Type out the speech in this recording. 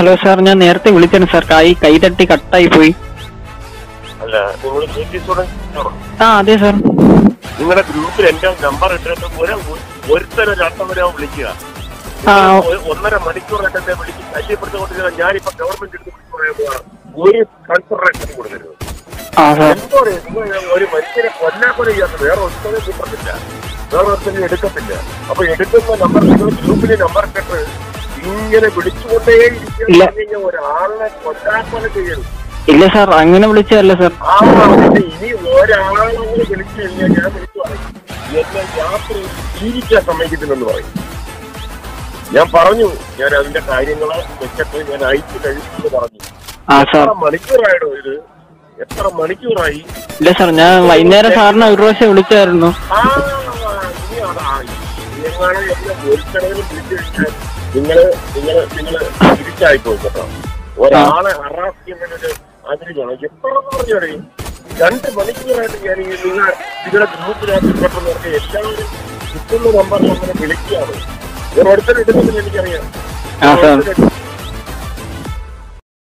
Hello sir ഞാൻ നേരത്തെ വിളിച്ചാണ് സാർ. കൈ കൈ തട്ടി കട്ടായി പോയി. അല്ല നിങ്ങൾ ടി ആ അതെ സാർ. നിങ്ങളുടെ ഗ്രൂപ്പിൽ എന്റെ നമ്പർ ഇട്ടിട്ട് ഒരു ഒരുത്തരം രണ്ടം വരെ വിളിക്കുക. ആ ഒന്നര മണിക്കൂറായിട്ട് എന്നെ വിളിച്ച് ശല്യപ്പെടുത്തിക്കൊണ്ടിരിക്കുന്ന ഞാനിപ്പോ ഗവൺമെന്റ് എടുത്ത് വിളിച്ച് പറയുമ്പോൾ ഒരു കൺസിഡറേഷൻ കൊടുക്കരുത്. എന്തോ ഒരു മനുഷ്യനെ കൊല്ലാക്കൊല ചെയ്യാത്ത വേറെ ഒരുത്തനെ കിട്ടത്തില്ല. വേറെ ഒരുത്തനെ എടുക്കത്തില്ല. അപ്പൊ എടുക്കുന്ന നമ്പർ ഗ്രൂപ്പിലെ നമ്പർ ഇട്ടിട്ട് ഇങ്ങനെ വിളിച്ചുകൊണ്ടേ. ഇരിക്കുന്ന ഒരാളെ കൊല്ലാക്കൊല ചെയ്യരുത്. ഇല്ല സാർ അങ്ങനെ വിളിച്ചതല്ല സാർ. ഇനി ഒരാളെ വിളിച്ചു കഴിഞ്ഞാൽ ഞാൻ വിളിച്ചു പറയും. എന്നെ യാത്ര ജീവിക്കാൻ സമ്മതിക്കത്തില്ലെന്ന് പറയും. ഞാൻ പറഞ്ഞു ഞാൻ അതിന്റെ കാര്യങ്ങൾ വെച്ചിട്ട് ഞാൻ അയച്ചു കഴിച്ചു പറഞ്ഞു. എത്ര മണിക്കൂറായിടോ ഇത്? എത്ര മണിക്കൂറായി? ഇല്ല സാർ ഞാൻ വൈകുന്നേരം സാറിനെ ഒരു പ്രാവശ്യം വിളിച്ചായിരുന്നു. ആ ഇനി അതാ. നിങ്ങളെ എന്നെ ഒരുത്തണേലും വിളിച്ചു കഴിഞ്ഞാൽ നിങ്ങൾ നിങ്ങൾ നിങ്ങൾ തിരിച്ചായി കേട്ടോ ഒരാളെ ഹറാസ് അതിന് വേണം പറഞ്ഞു രണ്ട് മണിക്കൂറായിട്ട് ഞാൻ നിങ്ങൾ നിങ്ങളുടെ ഗ്രൂപ്പിനകത്ത് പെട്ടെന്നൊക്കെ എല്ലാവരും കിട്ടുന്ന നമ്പർ അങ്ങനെ വിളിക്കുകയാണ്. ഞാൻ ഒരുത്തരം എടുക്കുന്നതിന് എനിക്കറിയാം.